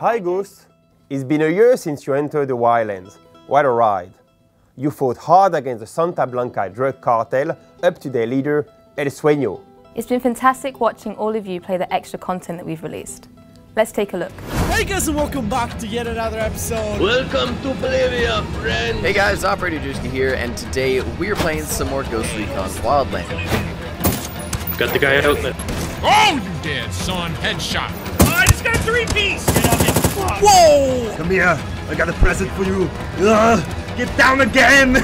Hi Ghost! It's been a year since you entered the Wildlands. What a ride! You fought hard against the Santa Blanca drug cartel up to their leader, El Sueño. It's been fantastic watching all of you play the extra content that we've released. Let's take a look. Hey guys and welcome back to yet another episode. Welcome to Bolivia, friend. Hey guys, Operator Drewski here, and today we're playing some more Ghost Recon Wildland. Got the guy out there. Oh, you dead, son. Headshot. I just got a three piece. Whoa! Come here, I got a present for you. Ugh, get down again!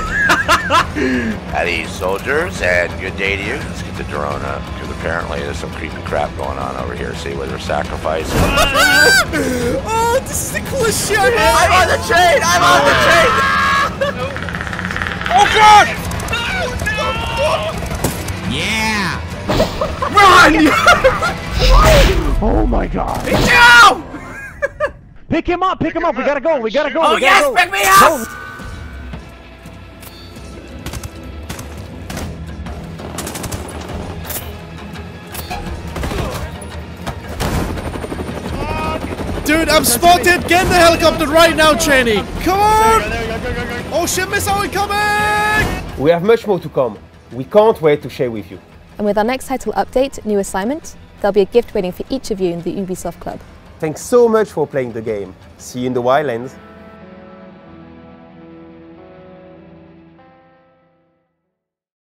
Howdy, soldiers, and good day to you. Let's get the drone up, because apparently there's some creepy crap going on over here. See where they're sacrificing. oh, this is the coolest shit ever. I'm on the train! I'm on the train! Oh god! Yeah. Run! oh my god. No! Pick him up, pick him up, we gotta go, we gotta go, Oh we yes, gotta go. pick me up! Dude, I'm spotted! Get in the helicopter right now, Cheney! Come on! Oh shit, missile incoming! We have much more to come. We can't wait to share with you. And with our next title update, New Assignment, there'll be a gift waiting for each of you in the Ubisoft Club. Thanks so much for playing the game. See you in the Wildlands.